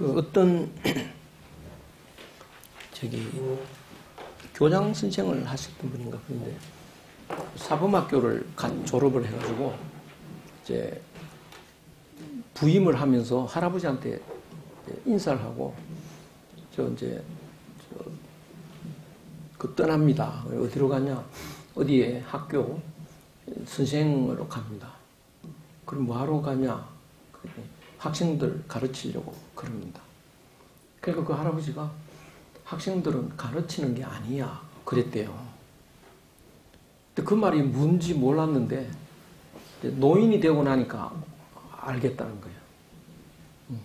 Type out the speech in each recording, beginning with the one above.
그 어떤 저기 교장 선생을 하셨던 분인가 그런데 사범학교를 간 졸업을 해가지고 이제 부임을 하면서 할아버지한테 인사를 하고 저 이제 저 그 떠납니다. 어디로 가냐? 어디에 학교 선생으로 갑니다. 그럼 뭐하러 가냐? 학생들 가르치려고 그럽니다. 그러니까 그 할아버지가 학생들은 가르치는 게 아니야. 그랬대요. 근데 그 말이 뭔지 몰랐는데 노인이 되고 나니까 알겠다는 거예요. 음.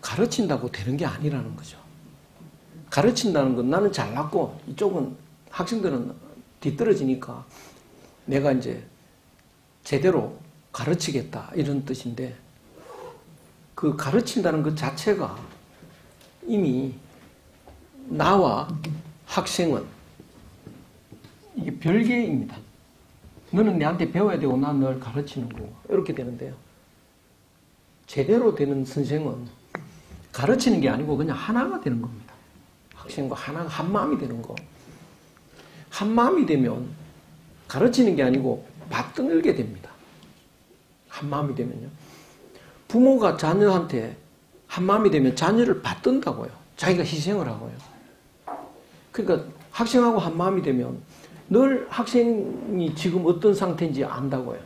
가르친다고 되는 게 아니라는 거죠. 가르친다는 건 나는 잘났고 이쪽은 학생들은 뒤떨어지니까 내가 이제 제대로 가르치겠다 이런 뜻인데 그 가르친다는 것 자체가 이미 나와 학생은 이게 별개입니다. 너는 내한테 배워야 되고 난 널 가르치는 거고 이렇게 되는데요. 제대로 되는 선생은 가르치는 게 아니고 그냥 하나가 되는 겁니다. 학생과 하나가 한 마음이 되는 거. 한 마음이 되면 가르치는 게 아니고 받들게 됩니다. 한 마음이 되면요. 부모가 자녀한테 한 마음이 되면 자녀를 받든다고요. 자기가 희생을 하고요. 그러니까 학생하고 한 마음이 되면 늘 학생이 지금 어떤 상태인지 안다고요.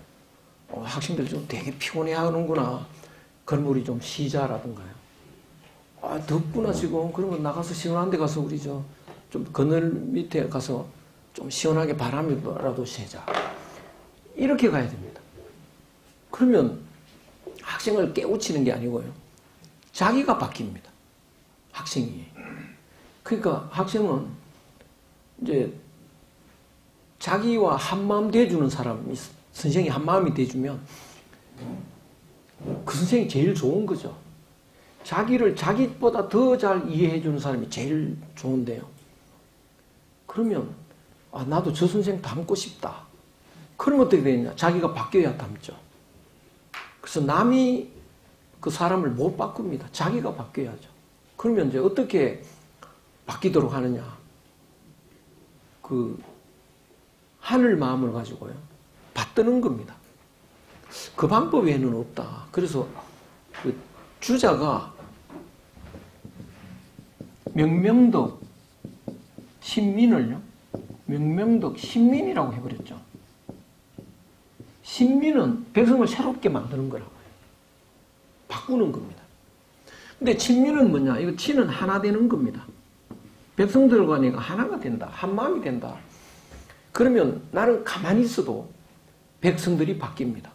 어, 학생들 좀 되게 피곤해 하는구나. 그럼 우리 좀 쉬자라든가요. 아, 덥구나 지금. 그러면 나가서 시원한 데 가서 우리 저 좀 그늘 밑에 가서 좀 시원하게 바람이라도 쐬자. 이렇게 가야 됩니다. 그러면 학생을 깨우치는 게 아니고요. 자기가 바뀝니다. 학생이. 그러니까 학생은 이제 자기와 한마음 돼주는 사람이 선생이 한마음이 돼주면 그 선생이 제일 좋은 거죠. 자기를 자기보다 더 잘 이해해 주는 사람이 제일 좋은데요. 그러면 아 나도 저 선생 닮고 싶다. 그럼 어떻게 되냐? 자기가 바뀌어야 닮죠. 그래서 남이 그 사람을 못 바꿉니다. 자기가 바뀌어야죠. 그러면 이제 어떻게 바뀌도록 하느냐? 그 하늘 마음을 가지고요. 받드는 겁니다. 그 방법 외에는 없다. 그래서 그 주자가 명명덕 신민을요. 명명덕 신민이라고 해버렸죠. 신민은 백성을 새롭게 만드는 거라고요. 바꾸는 겁니다. 근데 친민은 뭐냐? 이거 친은 하나 되는 겁니다. 백성들과 내가 하나가 된다. 한 마음이 된다. 그러면 나는 가만히 있어도 백성들이 바뀝니다.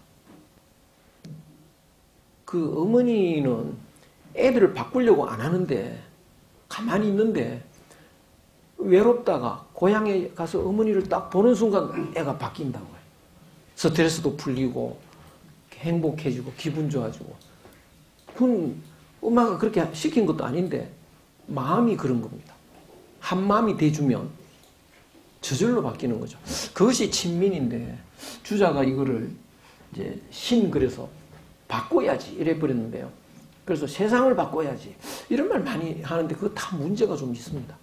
그 어머니는 애들을 바꾸려고 안 하는데 가만히 있는데 외롭다가 고향에 가서 어머니를 딱 보는 순간 애가 바뀐다고요. 스트레스도 풀리고 행복해지고 기분 좋아지고 그건 엄마가 그렇게 시킨 것도 아닌데 마음이 그런 겁니다. 한 마음이 돼주면 저절로 바뀌는 거죠. 그것이 친민인데 주자가 이거를 이제 신 그래서 바꿔야지 이래 버렸는데요. 그래서 세상을 바꿔야지 이런 말 많이 하는데 그거 다 문제가 좀 있습니다.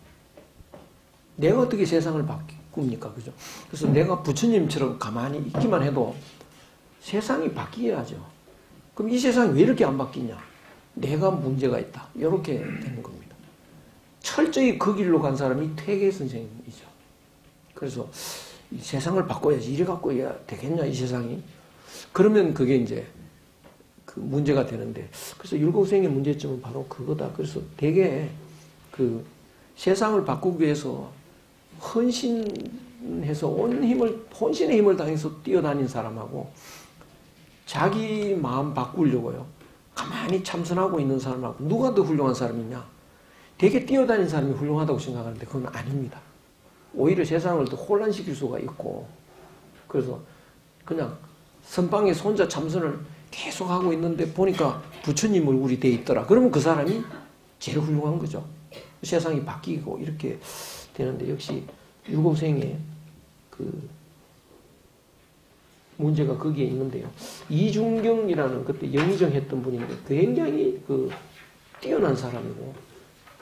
내가 어떻게 세상을 바 꿉니까? 그죠? 그래서 내가 부처님처럼 가만히 있기만 해도 세상이 바뀌어야죠. 그럼 이 세상이 왜 이렇게 안 바뀌냐? 내가 문제가 있다. 이렇게 되는 겁니다. 철저히 그 길로 간 사람이 퇴계 선생이죠. 그래서 세상을 바꿔야지. 이래 갖고 야 되겠냐, 이 세상이. 그러면 그게 이제 그 문제가 되는데. 그래서 율곡생의 문제점은 바로 그거다. 그래서 되게 그 세상을 바꾸기 위해서 헌신해서 온 힘을, 혼신의 힘을 당해서 뛰어다닌 사람하고 자기 마음 바꾸려고요. 가만히 참선하고 있는 사람하고 누가 더 훌륭한 사람이냐? 되게 뛰어다닌 사람이 훌륭하다고 생각하는데 그건 아닙니다. 오히려 세상을 더 혼란시킬 수가 있고 그래서 그냥 선방에 혼자 참선을 계속하고 있는데 보니까 부처님 얼굴이 돼 있더라. 그러면 그 사람이 제일 훌륭한 거죠. 세상이 바뀌고 이렇게 되는데 역시 유고생의 그 문제가 거기에 있는데요. 이중경이라는 그때 영의정 했던 분인데 굉장히 그 뛰어난 사람이고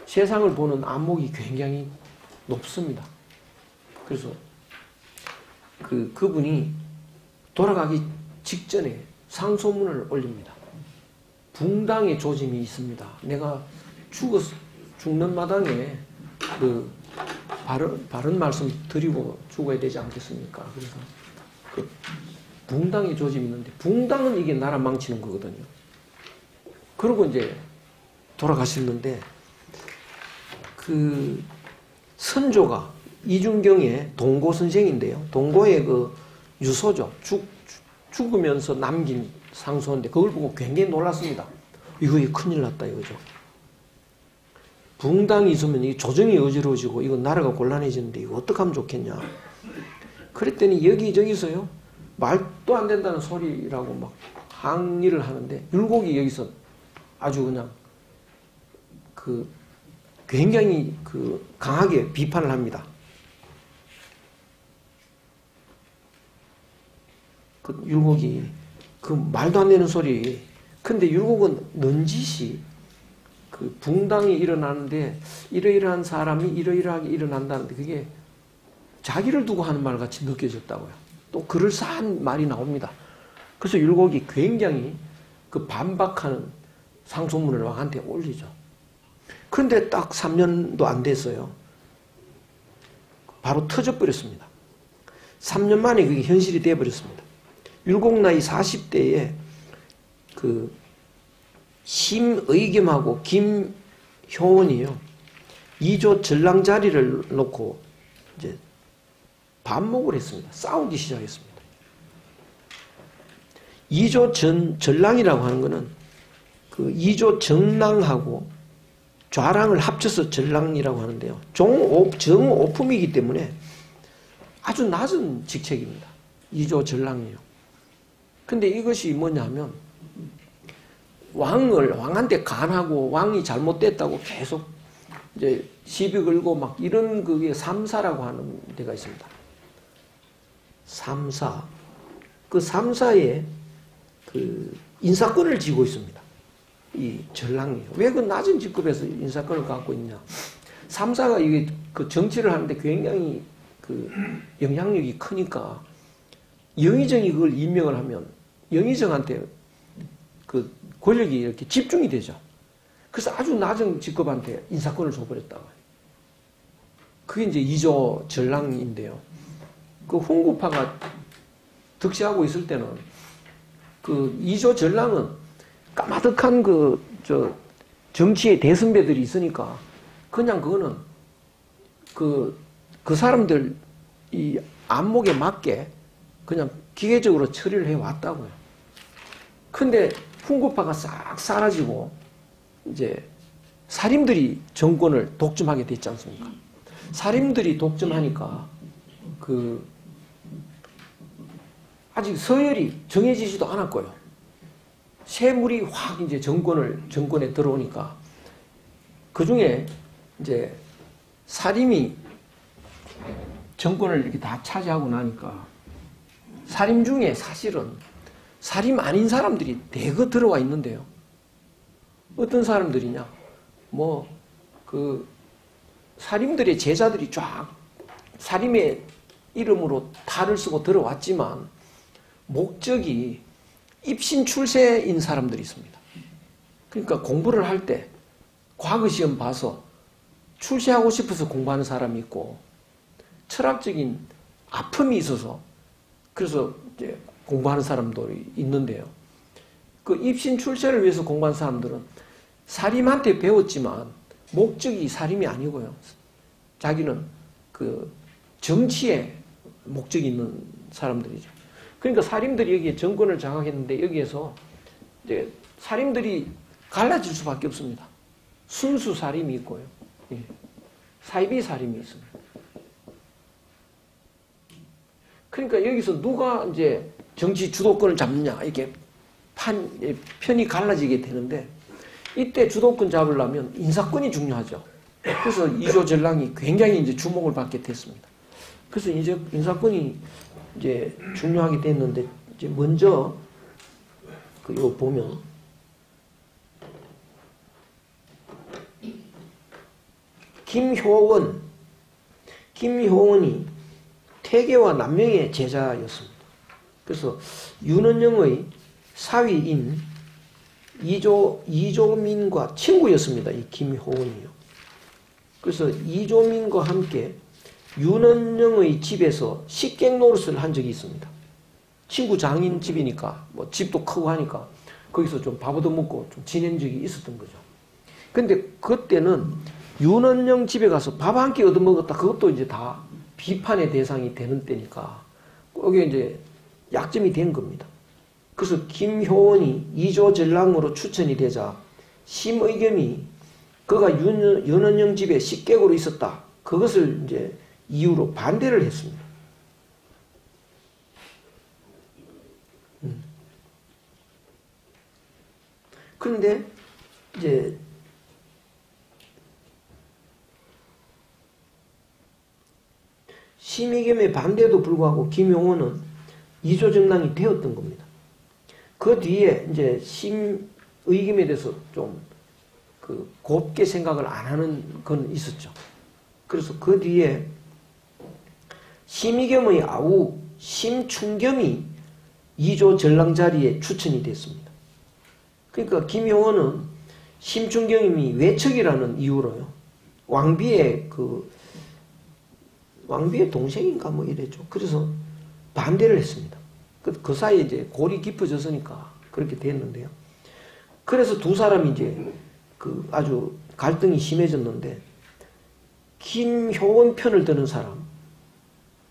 세상을 보는 안목이 굉장히 높습니다. 그래서 그 그분이 돌아가기 직전에 상소문을 올립니다. 붕당의 조짐이 있습니다. 내가 죽었 죽는 마당에 그 바른, 바른 말씀 드리고 죽어야 되지 않겠습니까? 그래서 그 붕당의 조짐이 있는데 붕당은 이게 나라 망치는 거거든요. 그러고 이제 돌아가셨는데 그 선조가 이준경의 동고 선생인데요. 동고의 그 유서죠. 죽, 죽으면서 남긴 상소인데 그걸 보고 굉장히 놀랐습니다. 이거 큰일 났다 이거죠. 붕당이 있으면 이 조정이 어지러워지고 이거 나라가 곤란해지는데 이거 어떻게 하면 좋겠냐. 그랬더니 여기저기서요. 말도 안 된다는 소리라고 막 항의를 하는데 율곡이 여기서 아주 그냥 그 굉장히 그 강하게 비판을 합니다. 그 율곡이 그 말도 안 되는 소리. 근데 율곡은 넌지시 그 붕당이 일어나는데 이러이러한 사람이 이러이러하게 일어난다는데 그게 자기를 두고 하는 말 같이 느껴졌다고요. 또 그럴싸한 말이 나옵니다. 그래서 율곡이 굉장히 그 반박하는 상소문을 왕한테 올리죠. 그런데 딱 3년도 안 됐어요. 바로 터져버렸습니다. 3년 만에 그게 현실이 되어버렸습니다. 율곡 나이 40대에 그 심의겸하고 김효원이요. 2조 전랑 자리를 놓고 이제 반목을 했습니다. 싸우기 시작했습니다. 2조 전, 전랑이라고 하는 것은 그 2조 정랑하고 좌랑을 합쳐서 전랑이라고 하는데요. 종, 정오품이기 때문에 아주 낮은 직책입니다. 2조 전랑이요. 근데 이것이 뭐냐면 왕을 왕한테 간하고 왕이 잘못됐다고 계속 이제 시비 걸고 막 이런 그게 삼사라고 하는 데가 있습니다. 삼사 그 삼사에 그 인사권을 쥐고 있습니다. 이 전랑이요. 왜그 낮은 직급에서 인사권을 갖고 있냐? 삼사가 이게 그 정치를 하는데 굉장히 그 영향력이 크니까 영의정이 그걸 임명을 하면 영의정한테 그 권력이 이렇게 집중이 되죠. 그래서 아주 낮은 직급한테 인사권을 줘버렸다고. 그게 이제 이조 전랑인데요. 그 홍구파가 득세하고 있을 때는 그 이조 전랑은 까마득한 그, 저, 정치의 대선배들이 있으니까 그냥 그거는 그, 그 사람들 이 안목에 맞게 그냥 기계적으로 처리를 해 왔다고요. 근데 훈구파가 싹 사라지고 이제 사림들이 정권을 독점하게 됐지 않습니까? 사림들이 독점하니까 그 아직 서열이 정해지지도 않았고요. 세물이 확 이제 정권을 정권에 들어오니까 그 중에 이제 사림이 정권을 이렇게 다 차지하고 나니까 사림 중에 사실은 사림 아닌 사람들이 대거 들어와 있는데요. 어떤 사람들이냐? 뭐, 그, 사림들의 제자들이 쫙 사림의 이름으로 탈을 쓰고 들어왔지만, 목적이 입신 출세인 사람들이 있습니다. 그러니까 공부를 할 때, 과거 시험 봐서 출세하고 싶어서 공부하는 사람이 있고, 철학적인 아픔이 있어서, 그래서 이제 공부하는 사람들이 있는데요. 그 입신 출세를 위해서 공부한 사람들은 사림한테 배웠지만 목적이 사림이 아니고요. 자기는 그 정치에 목적이 있는 사람들이죠. 그러니까 사림들이 여기에 정권을 장악했는데 여기에서 이제 사림들이 갈라질 수밖에 없습니다. 순수 사림이 있고요. 예. 사이비 사림이 있습니다. 그러니까 여기서 누가 이제 정치 주도권을 잡느냐 이렇게 판 편이 갈라지게 되는데 이때 주도권 잡으려면 인사권이 중요하죠. 그래서 이조 전랑이 굉장히 이제 주목을 받게 됐습니다. 그래서 이제 인사권이 이제 중요하게 됐는데 이제 먼저 그 이거 보면 김효원 김효원이 태계와 남명의 제자였습니다. 그래서 윤원영의 사위인 이조, 이조민과 친구였습니다. 이 김효원이요. 그래서 이조민과 함께 윤원영의 집에서 식객 노릇을 한 적이 있습니다. 친구 장인 집이니까 뭐 집도 크고 하니까 거기서 좀밥 얻어먹고 좀 지낸 적이 있었던 거죠. 근데 그때는 윤원영 집에 가서 밥 한 끼 얻어먹었다. 그것도 이제 다 비판의 대상이 되는 때니까 거기에 이제 약점이 된 겁니다. 그래서 김효원이 이조 전랑으로 추천이 되자 심의겸이 그가 윤, 윤원영 집에 식객으로 있었다. 그것을 이제 이유로 반대를 했습니다. 음. 그런데 이제 심의겸의 반대도 불구하고 김용호는 이조정당이 되었던 겁니다. 그 뒤에 이제 심의겸에 대해서 좀 그 곱게 생각을 안 하는 건 있었죠. 그래서 그 뒤에 심의겸의 아우 심충겸이 2조 전랑 자리에 추천이 됐습니다. 그러니까 김용호는 심충겸이 외척이라는 이유로요. 왕비의 그 왕비의 동생인가 뭐 이랬죠. 그래서 반대를 했습니다. 그, 그 사이에 이제 골이 깊어졌으니까 그렇게 됐는데요. 그래서 두 사람이 이제 그 아주 갈등이 심해졌는데 김효원 편을 드는 사람,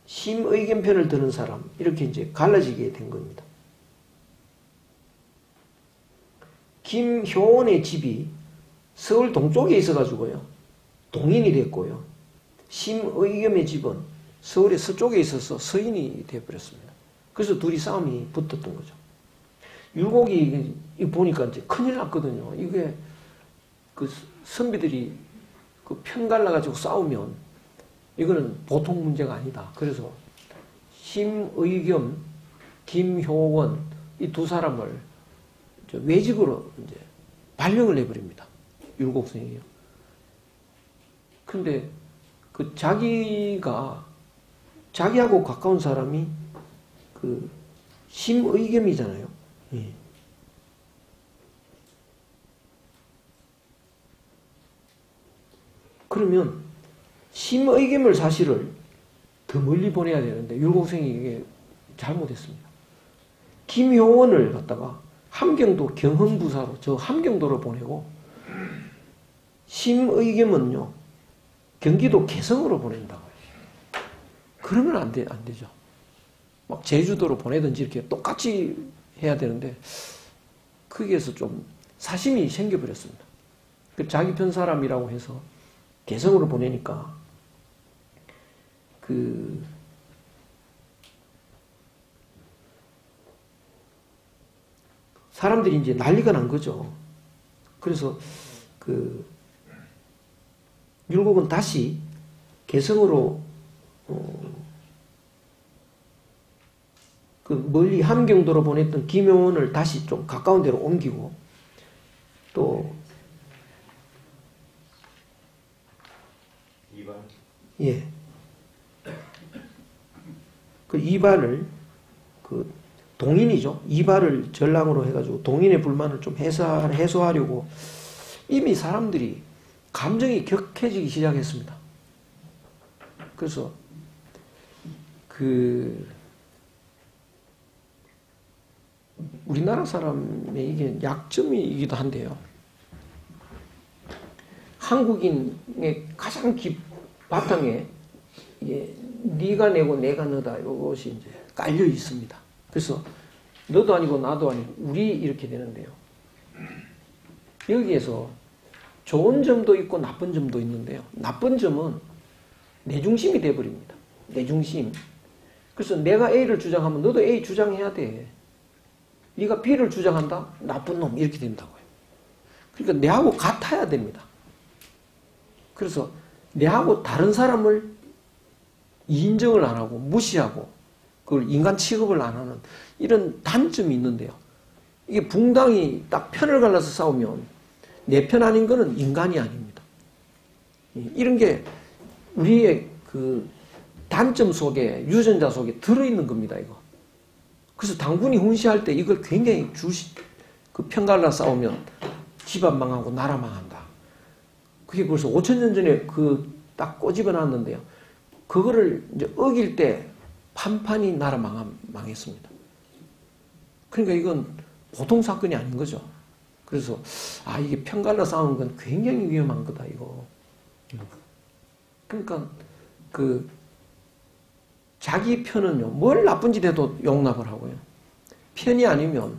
심의견 편을 드는 사람 이렇게 이제 갈라지게 된 겁니다. 김효원의 집이 서울 동쪽에 있어가지고요. 동인이 됐고요. 심의겸의 집은 서울의 서쪽에 있어서 서인이 되어버렸습니다. 그래서 둘이 싸움이 붙었던 거죠. 율곡이 보니까 이제 큰일 났거든요. 이게 그 선비들이 그 편 갈라가지고 싸우면 이거는 보통 문제가 아니다. 그래서 심의겸, 김효원 이 두 사람을 외직으로 이제 발령을 해버립니다. 율곡성이요. 근데 그 자기가 자기하고 가까운 사람이 그 심의겸이잖아요. 예. 그러면 심의겸을 사실을 더 멀리 보내야 되는데 율곡생이 이게 잘못했습니다. 김효원을 갖다가 함경도 경흥부사로 저 함경도로 보내고 심의겸은요 경기도 개성으로 보낸다고요. 그러면 안, 돼, 안 되죠. 막 제주도로 보내든지 이렇게 똑같이 해야 되는데 거기에서 좀 사심이 생겨버렸습니다. 그 자기 편 사람이라고 해서 개성으로 보내니까 그 사람들이 이제 난리가 난 거죠. 그래서 그 율곡은 다시 개성으로 어, 그 멀리 함경도로 보냈던 김용원을 다시 좀 가까운 데로 옮기고 또 이발 예. 그 이발을 그 동인이죠. 이발을 전랑으로 해가지고 동인의 불만을 좀 해소, 해소하려고 이미 사람들이 감정이 격해지기 시작했습니다. 그래서 그 우리나라 사람의 이게 약점이기도 한데요. 한국인의 가장 깊 바탕에 예, 네가 내고 내가 너다 이것이 이제 깔려 있습니다. 그래서 너도 아니고 나도 아니고 우리 이렇게 되는데요. 여기에서 좋은 점도 있고 나쁜 점도 있는데요. 나쁜 점은 내 중심이 돼버립니다. 내 중심. 그래서 내가 A를 주장하면 너도 A 주장해야 돼. 네가 B를 주장한다? 나쁜 놈 이렇게 된다고요. 그러니까 내하고 같아야 됩니다. 그래서 내하고 다른 사람을 인정을 안 하고 무시하고 그걸 인간 취급을 안 하는 이런 단점이 있는데요. 이게 붕당이 딱 편을 갈라서 싸우면 내 편 아닌 거는 인간이 아닙니다. 이런 게 우리의 그 단점 속에 유전자 속에 들어있는 겁니다. 이거. 그래서 당군이 훈시할 때 이걸 굉장히 주시 그 편갈라 싸우면 집안 망하고 나라 망한다. 그게 벌써 5천 년 전에 그 딱 꼬집어 놨는데요. 그거를 이제 어길 때 판판이 나라 망, 망했습니다. 그러니까 이건 보통 사건이 아닌 거죠. 그래서 아 이게 편갈라 싸우는 건 굉장히 위험한 거다 이거. 그러니까 그 자기 편은요 뭘 나쁜 짓 해도 용납을 하고요. 편이 아니면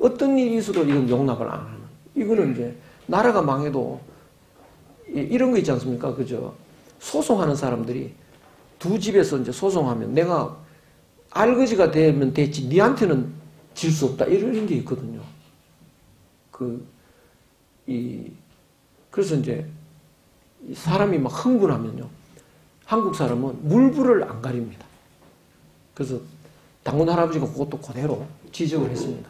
어떤 일이 있어도 이건 용납을 안 하는. 이거는 이제 나라가 망해도 이런 거 있지 않습니까? 그죠? 소송하는 사람들이 두 집에서 이제 소송하면 내가 알거지가 되면 됐지 니한테는 질 수 없다 이런 게 있거든요. 그 이 그래서 이제 사람이 막 흥분하면요. 한국 사람은 물불을 안 가립니다. 그래서 당군 할아버지가 그것도 그대로 지적을 했습니다.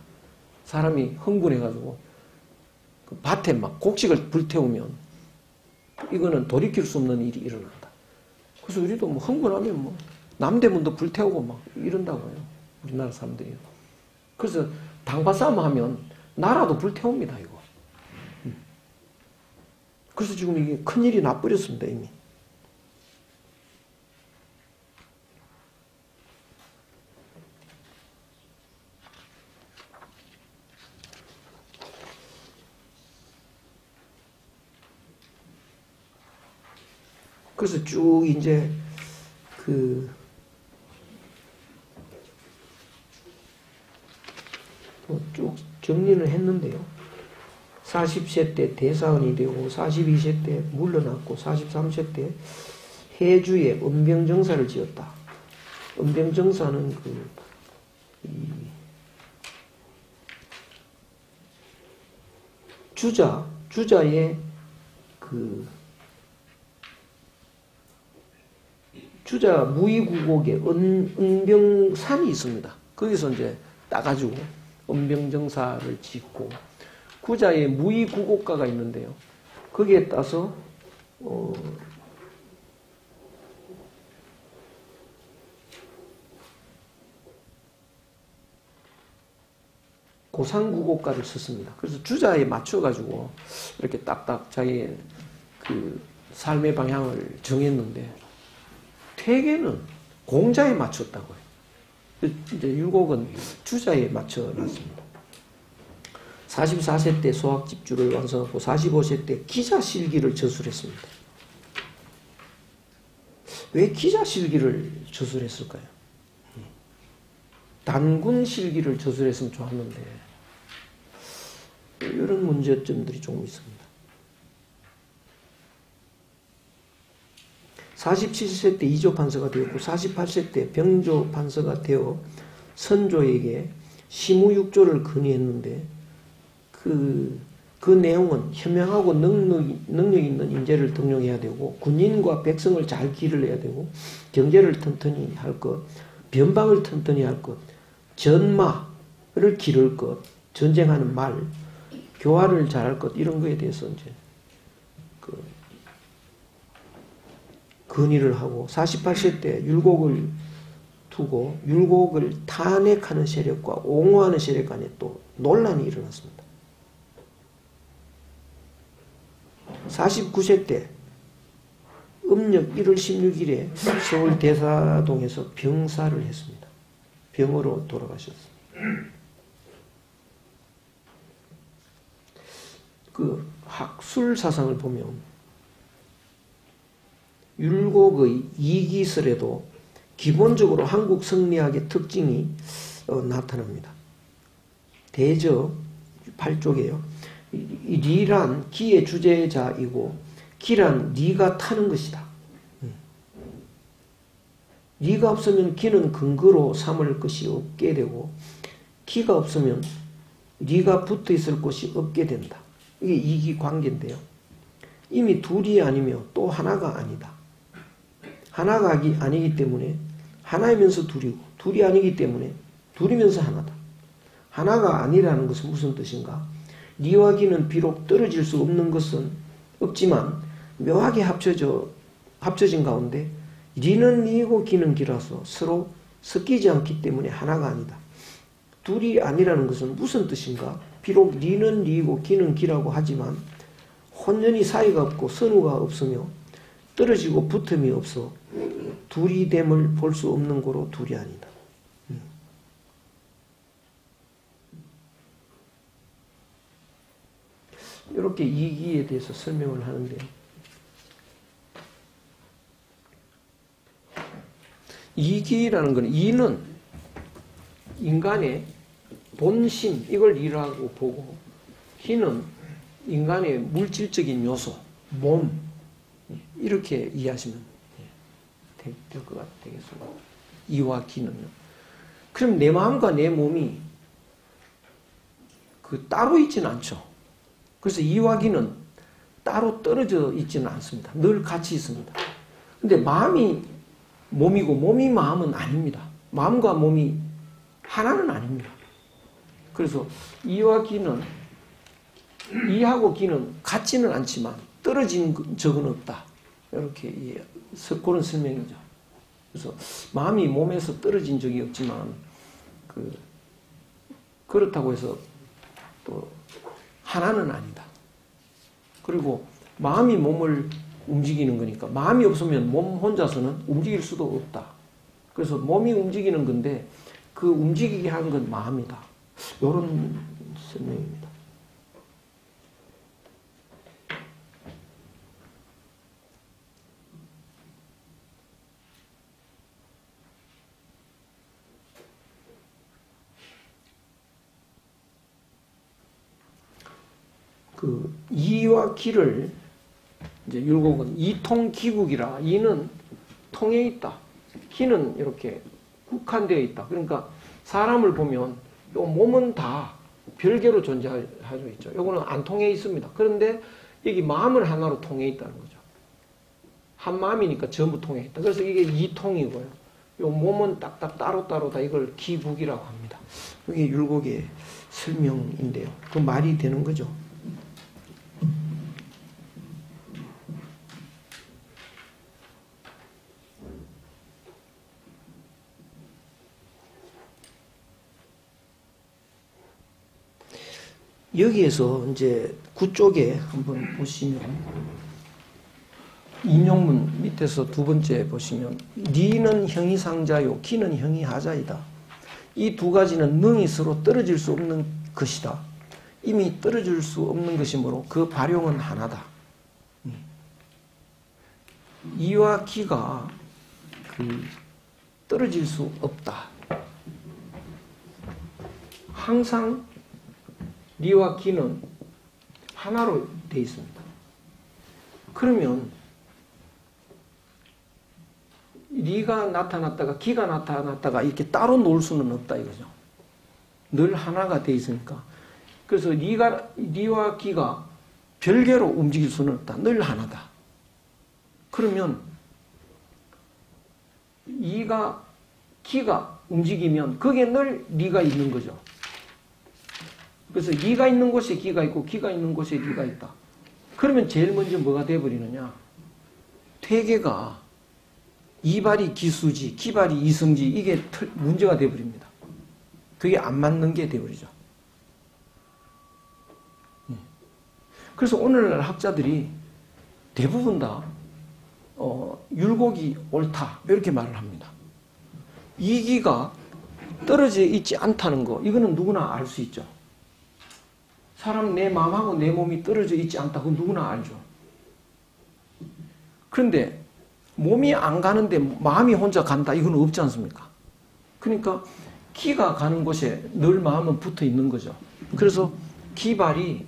사람이 흥분해가지고 그 밭에 막 곡식을 불태우면 이거는 돌이킬 수 없는 일이 일어난다. 그래서 우리도 뭐 흥분하면 뭐 남대문도 불태우고 막 이런다고요. 우리나라 사람들이. 그래서 당바싸움 하면 나라도 불태웁니다, 이거. 음. 그래서 지금 이게 큰일이 나버렸습니다, 이미. 그래서 쭉 이제 그 쭉 정리를 했는데요. 40세 때 대사원이 되고 42세 때 물러났고 43세 때 해주에 은병정사를 지었다. 은병정사는 그 주자 주자의 그 주자 무의구곡에 은, 은병산이 있습니다. 거기서 이제 따가지고 은병정사를 짓고 구자에 무의구곡가가 있는데요. 거기에 따서 어, 고상구곡가를 썼습니다. 그래서 주자에 맞춰가지고 이렇게 딱딱 자기의 그 삶의 방향을 정했는데 퇴계는 공자에 맞췄다고요. 이제 율곡은 주자에 맞춰놨습니다. 44세 때 소학집주를 완성하고 45세 때 기자실기를 저술했습니다. 왜 기자실기를 저술했을까요? 단군실기를 저술했으면 좋았는데 이런 문제점들이 조금 있습니다. 47세 때 이조 판서가 되었고 48세 때 병조 판서가 되어 선조에게 시무육조를 건의했는데 그, 그 내용은 현명하고 능력, 능력 있는 인재를 등용해야 되고 군인과 백성을 잘 기를해야 되고 경제를 튼튼히 할 것, 변방을 튼튼히 할 것, 전마를 기를 것, 전쟁하는 말, 교화를 잘할 것 이런 거에 대해서 이제 그 건의를 하고 48세 때 율곡을 두고 율곡을 탄핵하는 세력과 옹호하는 세력 간에 또 논란이 일어났습니다. 49세 때 음력 1월 16일에 서울 대사동에서 병사를 했습니다. 병으로 돌아가셨습니다. 그 학술 사상을 보면 율곡의 이기설에도 기본적으로 한국 성리학의 특징이 어, 나타납니다. 대저 8쪽에요. 리란 기의 주제자이고 기란 네가 타는 것이다. 네가 없으면 기는 근거로 삼을 것이 없게 되고 기가 없으면 네가 붙어 있을 곳이 없게 된다. 이게 이기 관계인데요. 이미 둘이 아니며 또 하나가 아니다. 하나가 아니기 때문에 하나이면서 둘이고 둘이 아니기 때문에 둘이면서 하나다. 하나가 아니라는 것은 무슨 뜻인가? 니와 기는 비록 떨어질 수 없는 것은 없지만 묘하게 합쳐져 합쳐진 가운데 니는 니고 기는 기라서 서로 섞이지 않기 때문에 하나가 아니다. 둘이 아니라는 것은 무슨 뜻인가? 비록 니는 니고 기는 기라고 하지만 혼연히 사이가 없고 선우가 없으며 떨어지고 붙음이 없어 둘이 됨을 볼 수 없는 거로 둘이 아니다. 음. 이렇게 이기에 대해서 설명을 하는데 이기라는 것은 이는 인간의 본심 이걸 이라고 보고 희는 인간의 물질적인 요소 몸 이렇게 이해하시면 될 것 같겠습니다. 이와 기는요. 그럼 내 마음과 내 몸이 그 따로 있지는 않죠. 그래서 이와 기는 따로 떨어져 있지는 않습니다. 늘 같이 있습니다. 근데 마음이 몸이고 몸이 마음은 아닙니다. 마음과 몸이 하나는 아닙니다. 그래서 이와 기는 이하고 기는 같지는 않지만 떨어진 적은 없다. 이렇게 그런 설명이죠. 그래서 마음이 몸에서 떨어진 적이 없지만 그 그렇다고 해서 또 하나는 아니다. 그리고 마음이 몸을 움직이는 거니까 마음이 없으면 몸 혼자서는 움직일 수도 없다. 그래서 몸이 움직이는 건데 그 움직이게 하는 건 마음이다. 이런 설명입니다. 그 이와 기를 이제 율곡은 이통기국이라 이는 통에 있다. 기는 이렇게 국한되어 있다. 그러니까 사람을 보면 요 몸은 다 별개로 존재하고 있죠. 요거는 안 통해 있습니다. 그런데 여기 마음을 하나로 통해 있다는 거죠. 한 마음이니까 전부 통해 있다. 그래서 이게 이통이고요. 요 몸은 딱딱 따로따로 다. 이걸 기국이라고 합니다. 이게 율곡의 설명인데요. 그 말이 되는 거죠. 여기에서 이제 구 쪽에 한번 보시면 인용문 밑에서 두 번째 보시면 니는 형이 상자요 기는 형이 하자이다. 이 두 가지는 능이 서로 떨어질 수 없는 것이다. 이미 떨어질 수 없는 것이므로 그 발용은 하나다. 이와 기가 그 떨어질 수 없다. 항상 리와 기는 하나로 되어 있습니다. 그러면 리가 나타났다가 기가 나타났다가 이렇게 따로 놀 수는 없다 이거죠. 늘 하나가 되어 있으니까. 그래서 리가 리와 기가 별개로 움직일 수는 없다. 늘 하나다. 그러면 이가 기가 움직이면 그게 늘 리가 있는 거죠. 그래서 이가 있는 곳에 기가 있고 기가 있는 곳에 리가 있다. 그러면 제일 먼저 뭐가 돼버리느냐? 퇴계가 이발이 기수지, 기발이 이성지 이게 문제가 돼버립니다. 그게 안 맞는 게 돼버리죠. 예. 그래서 오늘날 학자들이 대부분 다 어, 율곡이 옳다 이렇게 말을 합니다. 이기가 떨어져 있지 않다는 거 이거는 누구나 알 수 있죠. 사람 내 마음하고 내 몸이 떨어져 있지 않다. 그건 누구나 알죠. 그런데 몸이 안 가는데 마음이 혼자 간다. 이건 없지 않습니까? 그러니까 기가 가는 곳에 늘 마음은 붙어 있는 거죠. 그래서 기발이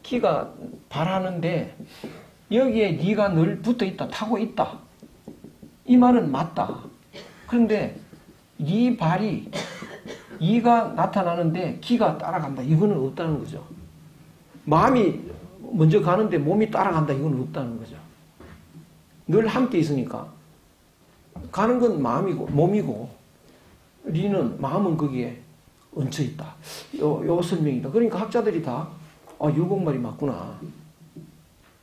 기가 발하는데 여기에 네가 늘 붙어 있다. 타고 있다. 이 말은 맞다. 그런데 네 발이 이가 나타나는데 기가 따라간다. 이거는 없다는 거죠. 마음이 먼저 가는데 몸이 따라간다. 이건 없다는 거죠. 늘 함께 있으니까 가는 건 마음이고 몸이고 리는 마음은 거기에 얹혀 있다. 요, 요 설명이다. 그러니까 학자들이 다 아, 율곡말이 맞구나.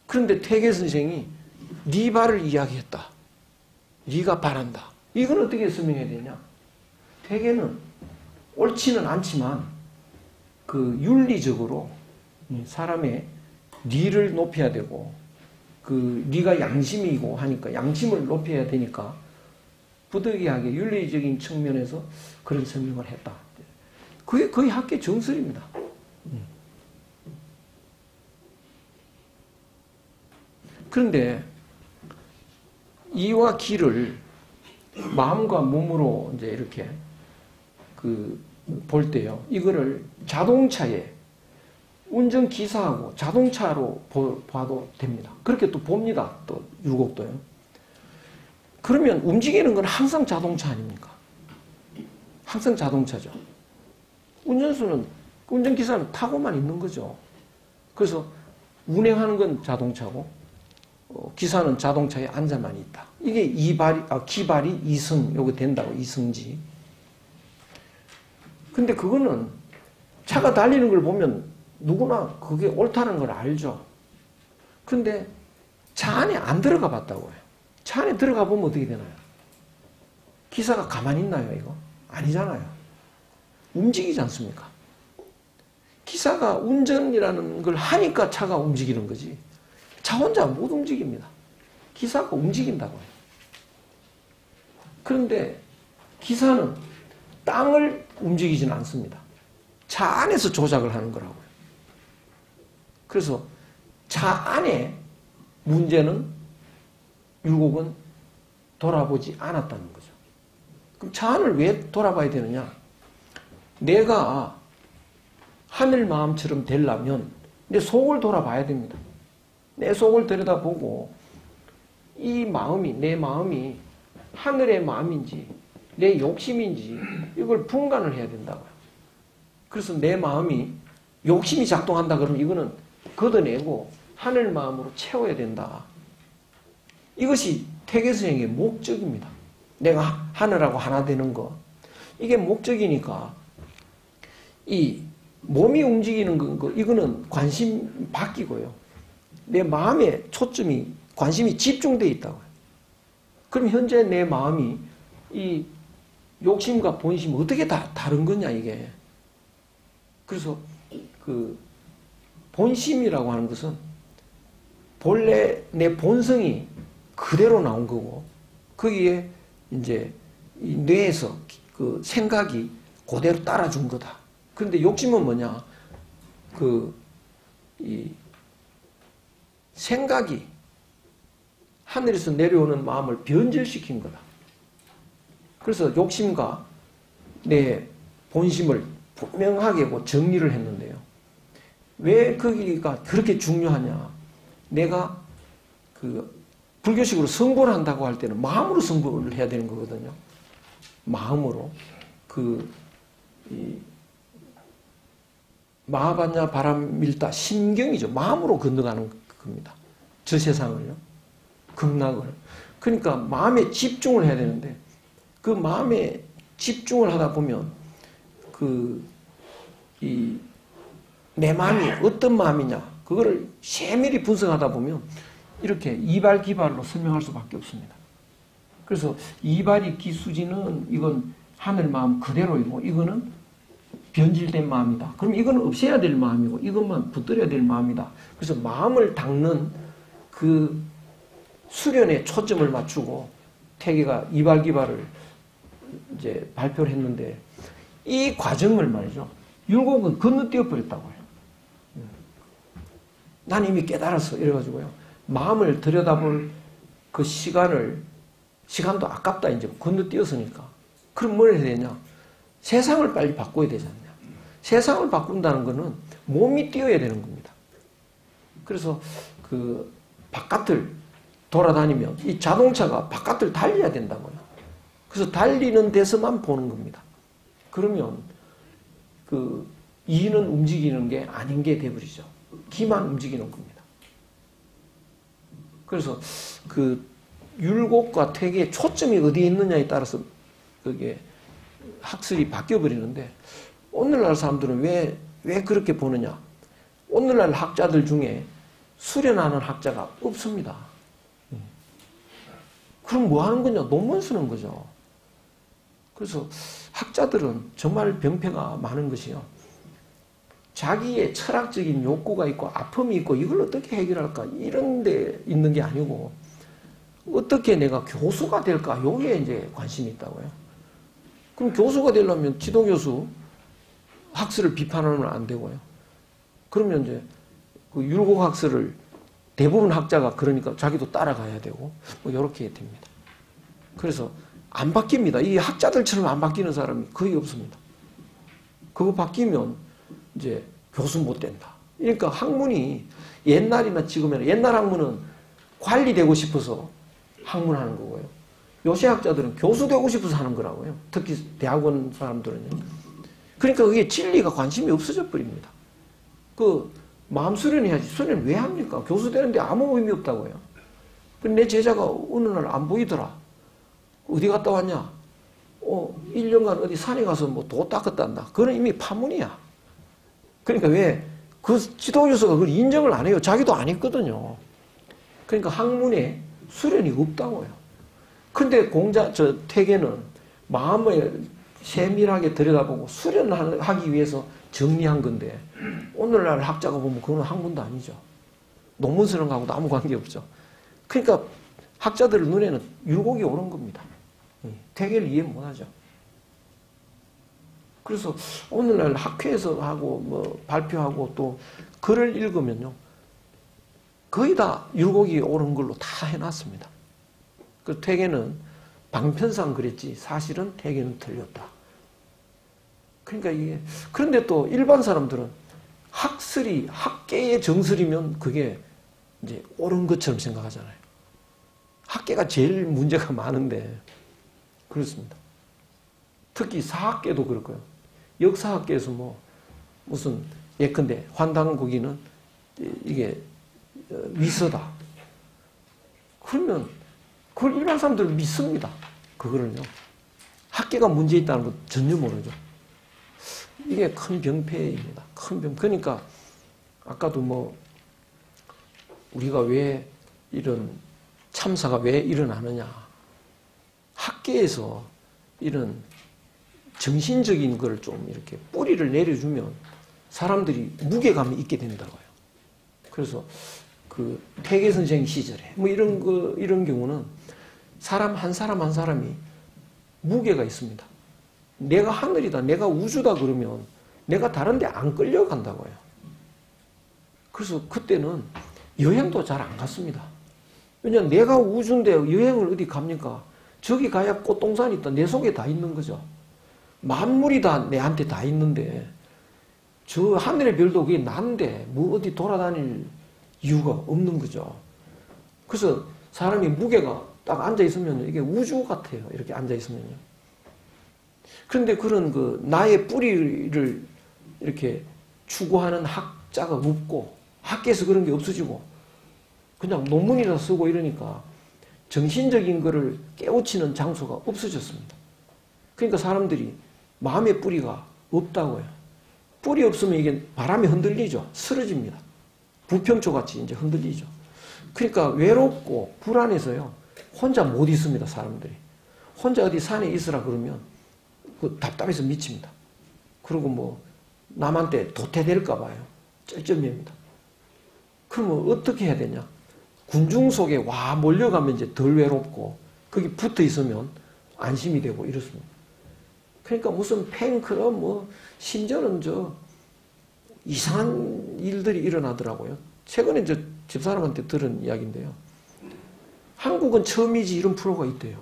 그런데 퇴계 선생이 네 발을 이야기했다. 네가 바란다. 이건 어떻게 설명해야 되냐? 퇴계는 옳지는 않지만 그 윤리적으로 사람의 리를 높여야 되고 그 리가 양심이고 하니까 양심을 높여야 되니까 부득이하게 윤리적인 측면에서 그런 설명을 했다. 그게 거의 학계 정설입니다. 그런데 이와 기를 마음과 몸으로 이제 이렇게 그 볼 때요. 이거를 자동차에 운전 기사하고 자동차로 봐도 됩니다. 그렇게 또 봅니다. 또 유곡도요. 그러면 움직이는 건 항상 자동차 아닙니까? 항상 자동차죠. 운전수는 운전 기사는 타고만 있는 거죠. 그래서 운행하는 건 자동차고 어, 기사는 자동차에 앉아만 있다. 이게 이발이 아, 기발이 이승 요거 된다고 이승지. 근데 그거는 차가 달리는 걸 보면 누구나 그게 옳다는 걸 알죠. 근데 차 안에 안 들어가 봤다고요. 차 안에 들어가 보면 어떻게 되나요? 기사가 가만히 있나요, 이거? 아니잖아요. 움직이지 않습니까? 기사가 운전이라는 걸 하니까 차가 움직이는 거지. 차 혼자 못 움직입니다. 기사가 움직인다고요. 그런데 기사는 땅을 움직이지는 않습니다. 차 안에서 조작을 하는 거라고요. 그래서 차 안에 문제는 율곡은 돌아보지 않았다는 거죠. 그럼 차 안을 왜 돌아봐야 되느냐? 내가 하늘 마음처럼 되려면 내 속을 돌아봐야 됩니다. 내 속을 들여다보고 이 마음이 내 마음이 하늘의 마음인지 내 욕심인지 이걸 분간을 해야 된다고요. 그래서 내 마음이 욕심이 작동한다 그러면 이거는 걷어내고 하늘 마음으로 채워야 된다. 이것이 태계수행의 목적입니다. 내가 하늘하고 하나 되는 거. 이게 목적이니까 이 몸이 움직이는 거 이거는 관심 바뀌고요. 내 마음에 초점이 관심이 집중되어 있다고요. 그럼 현재 내 마음이 이 욕심과 본심 어떻게 다 다른 거냐 이게. 그래서 그 본심이라고 하는 것은 본래 내 본성이 그대로 나온 거고 거기에 이제 뇌에서 그 생각이 그대로 따라준 거다. 그런데 욕심은 뭐냐? 그, 이, 생각이 하늘에서 내려오는 마음을 변질시킨 거다. 그래서 욕심과 내 본심을 분명하게 정리를 했는데요. 왜 거기가 그렇게 중요하냐? 내가 그 불교식으로 성불 한다고 할 때는 마음으로 성불을 해야 되는 거거든요. 마음으로 그 마하반야 바람 밀다 심경이죠. 마음으로 건너가는 겁니다. 저 세상을요. 극락을. 그러니까 마음에 집중을 해야 되는데 그 마음에 집중을 하다 보면 그 이 내 마음이 어떤 마음이냐 그거를 세밀히 분석하다 보면 이렇게 이발 기발로 설명할 수밖에 없습니다. 그래서 이발이 기수지는 이건 하늘 마음 그대로이고 이거는 변질된 마음이다. 그럼 이거는 없애야 될 마음이고 이것만 붙들어야 될 마음이다. 그래서 마음을 닦는 그 수련에 초점을 맞추고 태계가 이발기발을 이제 발표를 했는데 이 과정을 말이죠. 율곡은 건너뛰어 버렸다고요. 난 이미 깨달았어. 이래가지고요. 마음을 들여다볼 그 시간을, 시간도 아깝다, 이제. 건너뛰었으니까. 그럼 뭘 해야 되냐? 세상을 빨리 바꿔야 되지 않냐. 세상을 바꾼다는 거는 몸이 뛰어야 되는 겁니다. 그래서 그 바깥을 돌아다니면 이 자동차가 바깥을 달려야 된다고요. 그래서 달리는 데서만 보는 겁니다. 그러면 그 이는 움직이는 게 아닌 게 돼버리죠. 기만 움직이는 겁니다. 그래서 그 율곡과 퇴계의 초점이 어디에 있느냐에 따라서 그게 학설이 바뀌어 버리는데 오늘날 사람들은 왜, 왜 그렇게 보느냐? 오늘날 학자들 중에 수련하는 학자가 없습니다. 그럼 뭐 하는 거냐? 논문 쓰는 거죠. 그래서 학자들은 정말 병폐가 많은 것이요. 자기의 철학적인 욕구가 있고 아픔이 있고 이걸 어떻게 해결할까 이런 데 있는 게 아니고 어떻게 내가 교수가 될까 여기에 이제 관심이 있다고요. 그럼 교수가 되려면 지도 교수 학설을 비판하면 안 되고요. 그러면 이제 그 율곡 학설을 대부분 학자가 그러니까 자기도 따라가야 되고 뭐 이렇게 됩니다. 그래서 안 바뀝니다. 이 학자들처럼 안 바뀌는 사람이 거의 없습니다. 그거 바뀌면 이제 교수 못 된다. 그러니까 학문이 옛날이나 지금이나 옛날 학문은 관리되고 싶어서 학문하는 거고요. 요새 학자들은 교수 되고 싶어서 하는 거라고요. 특히 대학원 사람들은요. 그러니까 그게 진리가 관심이 없어져 버립니다. 그 마음 수련해야지. 수련 왜 합니까? 교수 되는데 아무 의미 없다고요. 내 제자가 어느 날 안 보이더라. 어디 갔다 왔냐? 어, 1년간 어디 산에 가서 뭐 도 닦았단다. 그건 이미 파문이야. 그러니까 왜 그 지도교수가 그걸 인정을 안 해요. 자기도 안 했거든요. 그러니까 학문에 수련이 없다고요. 근데 공자, 저 태계는 마음을 세밀하게 들여다보고 수련하기 위해서 정리한 건데 오늘날 학자가 보면 그건 학문도 아니죠. 논문 쓰는 거하고도 아무 관계 없죠. 그러니까 학자들 눈에는 율곡이 오른 겁니다. 태계를 이해 못하죠. 그래서 오늘날 학회에서 하고 뭐 발표하고 또 글을 읽으면요. 거의 다 율곡이 옳은 걸로 다 해놨습니다. 그 퇴계는 방편상 그랬지 사실은 퇴계는 틀렸다. 그러니까 이게 그런데 또 일반 사람들은 학설이 학계의 정설이면 그게 이제 옳은 것처럼 생각하잖아요. 학계가 제일 문제가 많은데 그렇습니다. 특히 사학계도 거예요. 역사학계에서 뭐 무슨 예컨대 환단고기는 이게 어, 위서다. 그러면 그걸 일반 사람들은 믿습니다. 그거를요. 학계가 문제 있다는 거 전혀 모르죠. 이게 큰 병폐입니다. 큰 병. 그러니까 아까도 뭐 우리가 왜 이런 참사가 왜 일어나느냐. 학계에서 이런 정신적인 걸 좀 이렇게 뿌리를 내려주면 사람들이 무게감이 있게 된다고요. 그래서 그 태계 선생 시절에 뭐 이런 거 이런 경우는 사람 한 사람 한 사람이 무게가 있습니다. 내가 하늘이다, 내가 우주다 그러면 내가 다른데 안 끌려간다고요. 그래서 그때는 여행도 잘 안 갔습니다. 왜냐면 내가 우주인데 여행을 어디 갑니까? 저기 가야 꽃동산이 있다. 내 속에 다 있는 거죠. 만물이 다 내한테 다 있는데 저 하늘의 별도 그게 난데 뭐 어디 돌아다닐 이유가 없는 거죠. 그래서 사람이 무게가 딱 앉아 있으면 이게 우주 같아요. 이렇게 앉아 있으면요. 그런데 그런 그 나의 뿌리를 이렇게 추구하는 학자가 없고 학계에서 그런 게 없어지고 그냥 논문이라 쓰고 이러니까 정신적인 거를 깨우치는 장소가 없어졌습니다. 그러니까 사람들이 마음의 뿌리가 없다고요. 뿌리 없으면 이게 바람에 흔들리죠. 쓰러집니다. 부평초 같이 이제 흔들리죠. 그러니까 외롭고 불안해서요. 혼자 못 있습니다, 사람들이. 혼자 어디 산에 있으라 그러면 그 답답해서 미칩니다. 그리고 뭐 남한테 도태될까 봐요. 쩔쩔맵니다. 그러면 어떻게 해야 되냐? 군중 속에 와 몰려가면 이제 덜 외롭고 거기 붙어 있으면 안심이 되고 이렇습니다. 그러니까 무슨 팬클럽 뭐 심지어는 저 이상한 일들이 일어나더라고요. 최근에 저 집사람한테 들은 이야기인데요. 한국은 처음이지 이런 프로가 있대요.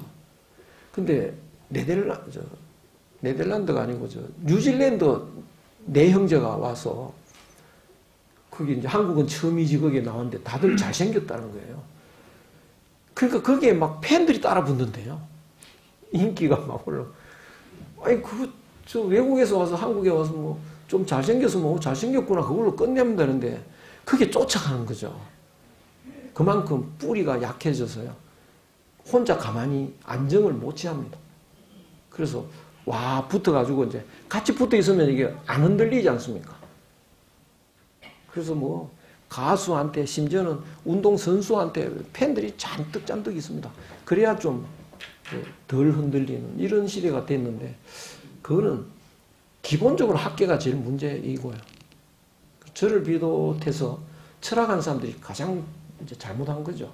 근데 네덜란 저 네덜란드가 아니고 저 뉴질랜드 내 형제가 와서 거기 이제 한국은 처음이지 거기에 나왔는데 다들 잘생겼다는 거예요. 그러니까 거기에 막 팬들이 따라 붙는데요. 인기가 막 올라. 아니 그저 외국에서 와서 한국에 와서 뭐 좀 잘생겨서 뭐 잘생겼구나 그걸로 끝내면 되는데 그게 쫓아가는 거죠. 그만큼 뿌리가 약해져서요. 혼자 가만히 안정을 못 취합니다. 그래서 와 붙어가지고 이제 같이 붙어 있으면 이게 안 흔들리지 않습니까? 그래서 뭐 가수한테 심지어는 운동 선수한테 팬들이 잔뜩 잔뜩 있습니다. 그래야 좀 덜 흔들리는 이런 시대가 됐는데 그거는 기본적으로 학계가 제일 문제이고요. 저를 비롯해서 철학하는 사람들이 가장 이제 잘못한 거죠.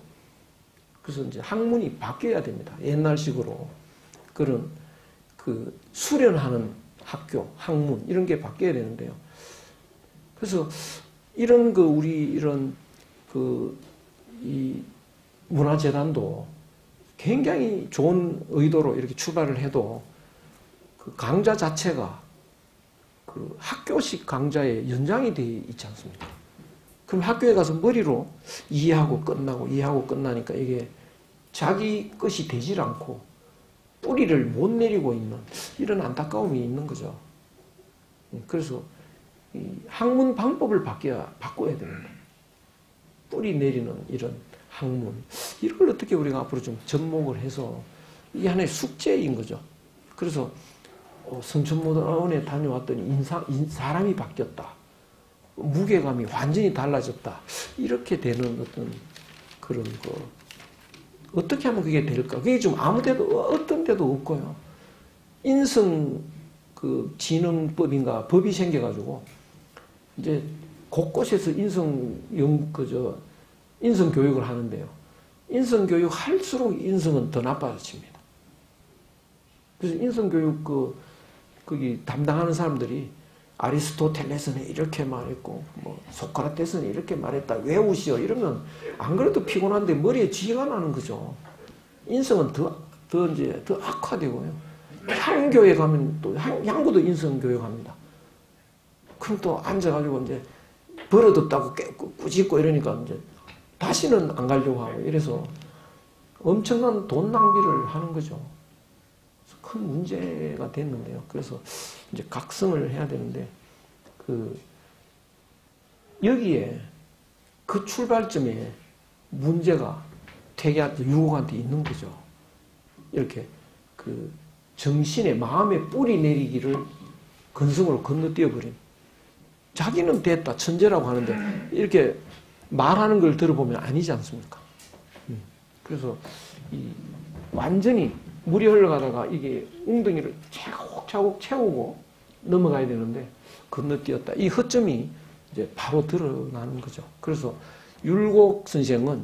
그래서 이제 학문이 바뀌어야 됩니다. 옛날식으로 그런 그 수련하는 학교, 학문 이런 게 바뀌어야 되는데요. 그래서 이런 그 우리 이런 그 이 문화재단도 굉장히 좋은 의도로 이렇게 출발을 해도 그 강좌 자체가 그 학교식 강좌의 연장이 되어 있지 않습니까? 그럼 학교에 가서 머리로 이해하고 끝나고 이해하고 끝나니까 이게 자기 것이 되질 않고 뿌리를 못 내리고 있는 이런 안타까움이 있는 거죠. 그래서 학문 방법을 바뀌어, 바꿔야 됩니다. 뿌리 내리는 이런 학문. 이걸 어떻게 우리가 앞으로 좀 접목을 해서 이 하나의 숙제인 거죠. 그래서 어, 성천모원에 다녀왔더니 인상, 사람이 바뀌었다. 무게감이 완전히 달라졌다. 이렇게 되는 어떤 그런 거. 어떻게 하면 그게 될까? 그게 좀 아무 데도, 어떤 데도 없고요. 인성 그 지능법인가 법이 생겨가지고 이제 곳곳에서 인성 영, 그저, 인성 교육을 하는데요. 인성 교육 할수록 인성은 더 나빠집니다. 그래서 인성 교육 그, 거기 담당하는 사람들이 아리스토텔레스는 이렇게 말했고, 뭐, 소크라테스는 이렇게 말했다. 외우시오. 이러면 안 그래도 피곤한데 머리에 쥐가 나는 거죠. 인성은 더, 더 이제 더 악화되고요. 향교에 가면 또 향, 향부도 인성 교육합니다. 그럼 또 앉아가지고 이제 버릇없다고 꾸짖고 이러니까 이제 다시는 안 가려고 하고 이래서 엄청난 돈 낭비를 하는 거죠. 큰 문제가 됐는데요. 그래서 이제 각성을 해야 되는데 그 여기에 그 출발점에 문제가 퇴계한테 유혹한테 있는 거죠. 이렇게 그 정신의 마음의 뿌리 내리기를 근성으로 건너뛰어 버린. 자기는 됐다 천재라고 하는데 이렇게 말하는 걸 들어보면 아니지 않습니까? 음. 그래서 완전히 물이 흘러가다가 이게 웅덩이를 차곡차곡 채우고 넘어가야 되는데 건너뛰었다. 이 허점이 이제 바로 드러나는 거죠. 그래서 율곡 선생은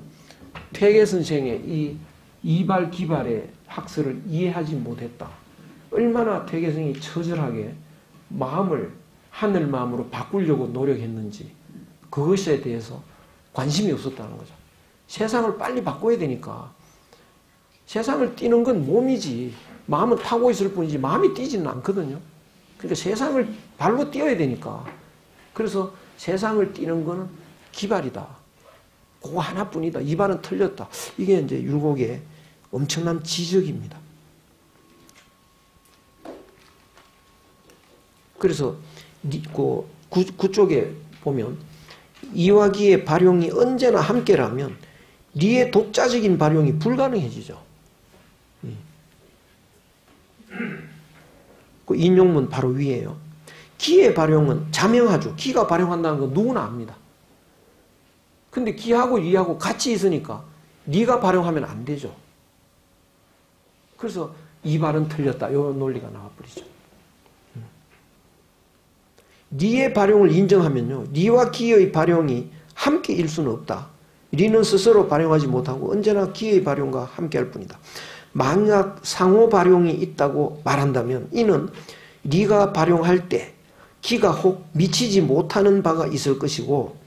퇴계 선생의 이 이발 기발의 학설을 이해하지 못했다. 얼마나 퇴계성이 처절하게 마음을 하늘 마음으로 바꾸려고 노력했는지 그것에 대해서 관심이 없었다는 거죠. 세상을 빨리 바꿔야 되니까 세상을 뛰는 건 몸이지 마음은 타고 있을 뿐이지 마음이 뛰지는 않거든요. 그러니까 세상을 발로 뛰어야 되니까 그래서 세상을 뛰는 거는 기발이다. 그거 하나뿐이다. 이 발은 틀렸다. 이게 이제 율곡의 엄청난 지적입니다. 그래서 그 구쪽에 보면 이와 기의 발용이 언제나 함께라면 리의 독자적인 발용이 불가능해지죠. 그 인용문 바로 위에요. 기의 발용은 자명하죠. 기가 발용한다는 건 누구나 압니다. 근데 기하고 리하고 같이 있으니까 리가 발용하면 안 되죠. 그래서 이 발은 틀렸다. 이 논리가 나와버리죠. 리의 발용을 인정하면요. 리와 기의 발용이 함께 일 수는 없다. 리는 스스로 발용하지 못하고 언제나 기의 발용과 함께 할 뿐이다. 만약 상호 발용이 있다고 말한다면 이는 리가 발용할 때 기가 혹 미치지 못하는 바가 있을 것이고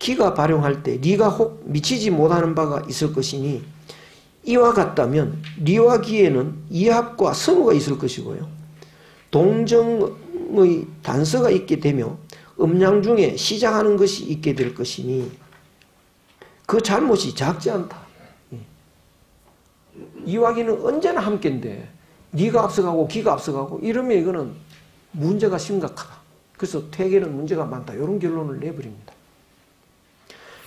기가 발용할 때 리가 혹 미치지 못하는 바가 있을 것이니 이와 같다면 리와 기에는 이합과 성우가 있을 것이고요. 동정 의 단서가 있게 되며 음양 중에 시작하는 것이 있게 될 것이니 그 잘못이 작지 않다. 예. 이와기는 언제나 함께인데 네가 앞서가고 기가 앞서가고 이러면 이거는 문제가 심각하다. 그래서 퇴계는 문제가 많다. 이런 결론을 내버립니다.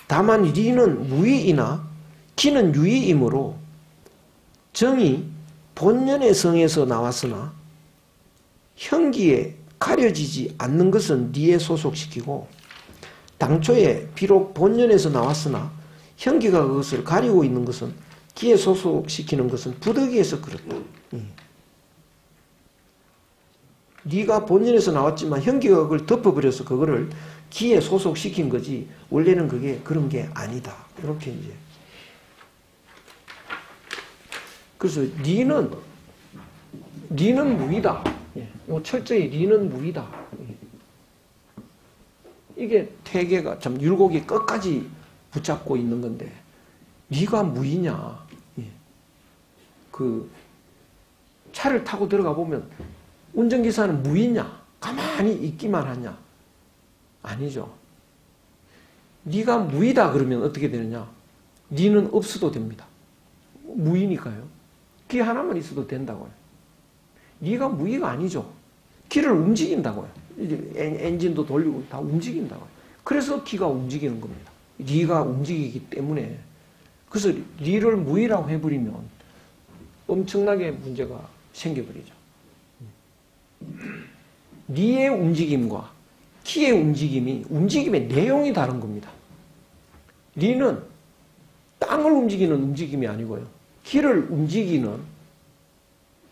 다만 리는 무의이나 기는 유의이므로 정이 본연의 성에서 나왔으나 형기에 가려지지 않는 것은 니에 소속시키고 당초에 비록 본연에서 나왔으나 형기가 그것을 가리고 있는 것은 기에 소속시키는 것은 부득이해서 그렇다. 음. 네가 본연에서 나왔지만 형기가 그걸 덮어버려서 그거를 기에 소속시킨 거지 원래는 그게 그런 게 아니다. 이렇게 이제 그래서 니는 니는 무이다. 예. 철저히 니는 무이다. 예. 이게 태계가 참 율곡이 끝까지 붙잡고 있는 건데 네가 무이냐? 예. 그 차를 타고 들어가 보면 운전기사는 무이냐? 가만히 있기만 하냐? 아니죠. 네가 무이다 그러면 어떻게 되느냐? 니는 없어도 됩니다. 무이니까요. 기 하나만 있어도 된다고요. 네가 무의가 아니죠. 기를 움직인다고요. 엔진도 돌리고 다 움직인다고요. 그래서 기가 움직이는 겁니다. 네가 움직이기 때문에 그래서 리를 무의라고 해버리면 엄청나게 문제가 생겨버리죠. 리의 움직임과 키의 움직임이 움직임의 내용이 다른 겁니다. 리는 땅을 움직이는 움직임이 아니고요. 기를 움직이는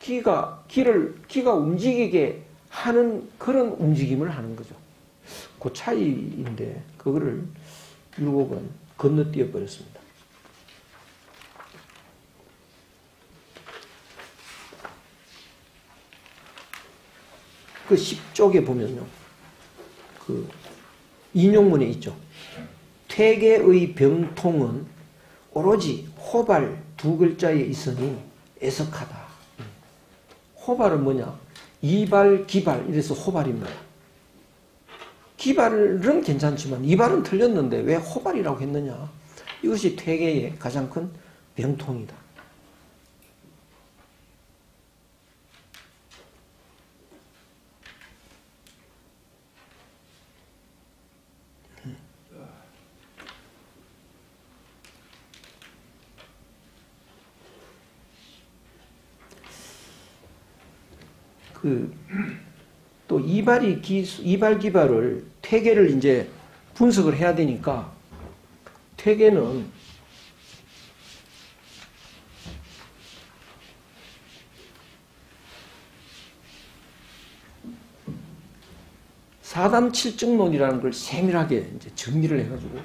기가 기를 기가 움직이게 하는 그런 움직임을 하는 거죠. 그 차이인데 그거를 율곡은 건너뛰어 버렸습니다. 그 10쪽에 보면요. 그 인용문에 있죠. 퇴계의 병통은 오로지 호발 두 글자에 있으니 애석하다. 호발은 뭐냐? 이발, 기발 이래서 호발입니다. 기발은 괜찮지만 이발은 틀렸는데 왜 호발이라고 했느냐? 이것이 퇴계의 가장 큰 병통이다. 그 또 이발이 기 이발 기발을 퇴계를 이제 분석을 해야 되니까 퇴계는 사담 칠증론이라는 걸 세밀하게 이제 정리를 해가지고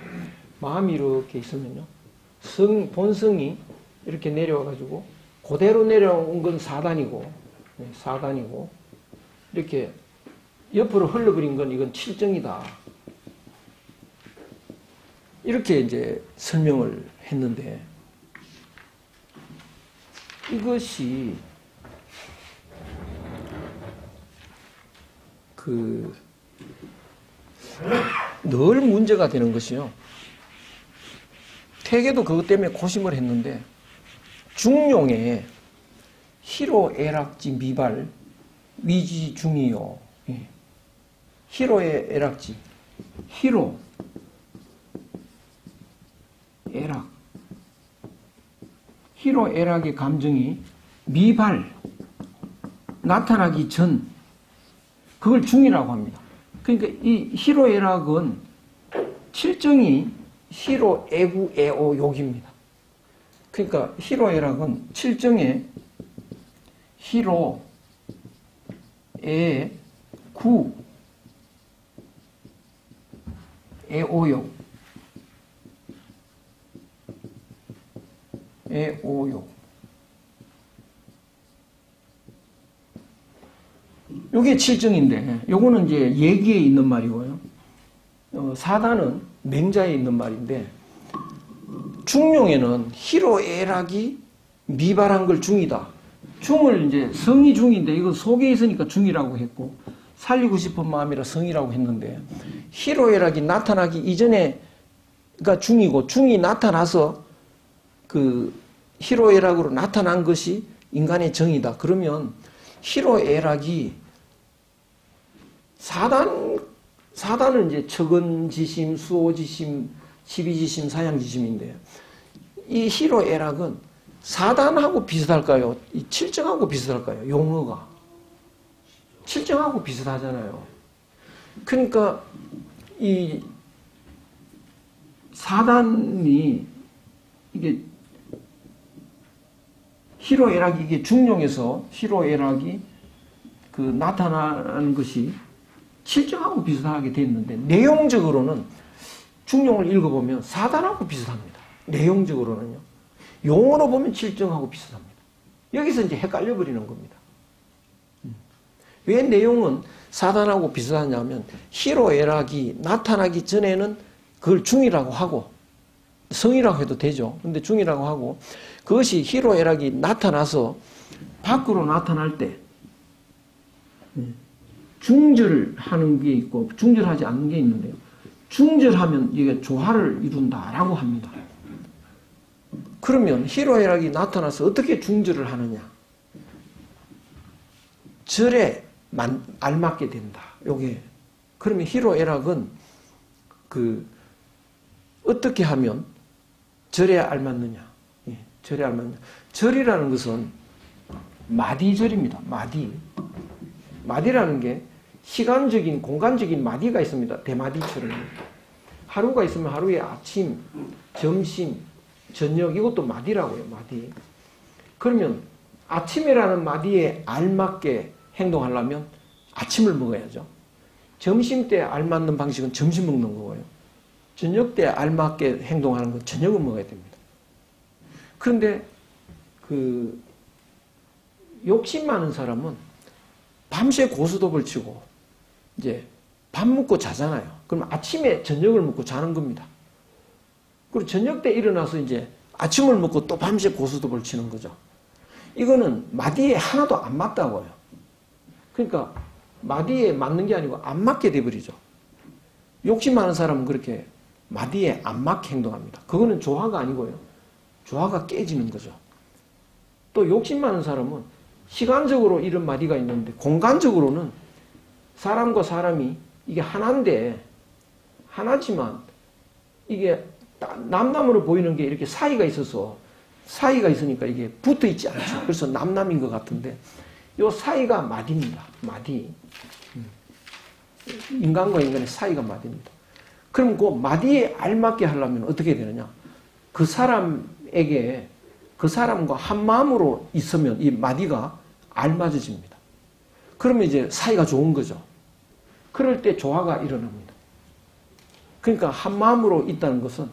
마음이 이렇게 있으면요. 성 본성이 이렇게 내려와가지고 그대로 내려온 건 사단이고 네, 사단이고 이렇게 옆으로 흘러버린 건 이건 칠정이다. 이렇게 이제 설명을 했는데 이것이 그 늘 문제가 되는 것이요. 태계도 그것 때문에 고심을 했는데 중용에 희로 애락지 미발 위지 중이요. 예. 희로의 애락지. 희로 애락. 희로 애락의 감정이 미발 나타나기 전 그걸 중이라고 합니다. 그러니까 이 희로 애락은 칠정이 희로 애구 애오 욕입니다. 그러니까 희로 애락은 칠정의 희로 에 구, 에 오요, 에 오요. 요게 칠정인데, 요거는 이제 얘기에 있는 말이고요. 어, 사단은 맹자에 있는 말인데, 중용에는 희로애락이 미발한 걸 중이다. 중을 이제 성이 중인데 이건 속에 있으니까 중이라고 했고 살리고 싶은 마음이라 성이라고 했는데 희로애락이 나타나기 이전에가 중이고 중이 나타나서 그 희로애락으로 나타난 것이 인간의 정이다. 그러면 희로애락이 사단 사단은 이제 척은지심, 수호지심, 십이지심, 사양지심인데 이 희로애락은 사단하고 비슷할까요? 이 칠정하고 비슷할까요? 용어가. 칠정하고 비슷하잖아요. 그러니까 이 사단이 이게 희로애락이 이게 중용에서 희로애락이 그 나타나는 것이 칠정하고 비슷하게 됐는데 내용적으로는 중용을 읽어보면 사단하고 비슷합니다. 내용적으로는요. 용어로 보면 칠정하고 비슷합니다. 여기서 이제 헷갈려 버리는 겁니다. 음. 왜 내용은 사단하고 비슷하냐면 희로애락이 나타나기 전에는 그걸 중이라고 하고 성이라고 해도 되죠. 근데 중이라고 하고 그것이 희로애락이 나타나서 밖으로 나타날 때 음, 중절하는 게 있고 중절하지 않는 게 있는데요. 중절하면 이게 조화를 이룬다라고 합니다. 그러면 희로애락이 나타나서 어떻게 중절을 하느냐? 절에 알맞게 된다. 요게 그러면 희로애락은 그 어떻게 하면 절에 알맞느냐? 예, 절에 알맞느냐? 절이라는 것은 마디절입니다. 마디. 마디라는 게 시간적인 공간적인 마디가 있습니다. 대마디처럼. 하루가 있으면 하루에 아침, 점심, 저녁 이것도 마디라고요. 마디. 그러면 아침이라는 마디에 알맞게 행동하려면 아침을 먹어야죠. 점심 때 알맞는 방식은 점심 먹는 거고요. 저녁 때 알맞게 행동하는 건 저녁을 먹어야 됩니다. 그런데 그 욕심 많은 사람은 밤새 고스톱을 치고 이제 밥 먹고 자잖아요. 그럼 아침에 저녁을 먹고 자는 겁니다. 그리고 저녁 때 일어나서 이제 아침을 먹고 또 밤새 고스톱을 치는 거죠. 이거는 마디에 하나도 안 맞다고요. 그러니까 마디에 맞는 게 아니고 안 맞게 돼버리죠. 욕심 많은 사람은 그렇게 마디에 안 맞게 행동합니다. 그거는 조화가 아니고요. 조화가 깨지는 거죠. 또 욕심 많은 사람은 시간적으로 이런 마디가 있는데 공간적으로는 사람과 사람이 이게 하나인데 하나지만 이게 남남으로 보이는 게 이렇게 사이가 있어서 사이가 있으니까 이게 붙어 있지 않죠. 그래서 남남인 것 같은데 요 사이가 마디입니다. 마디. 음. 인간과 인간의 사이가 마디입니다. 그럼 그 마디에 알맞게 하려면 어떻게 되느냐? 그 사람에게 그 사람과 한 마음으로 있으면 이 마디가 알맞아집니다. 그러면 이제 사이가 좋은 거죠. 그럴 때 조화가 일어납니다. 그러니까 한 마음으로 있다는 것은